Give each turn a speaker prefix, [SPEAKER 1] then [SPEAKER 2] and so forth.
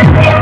[SPEAKER 1] Yeah.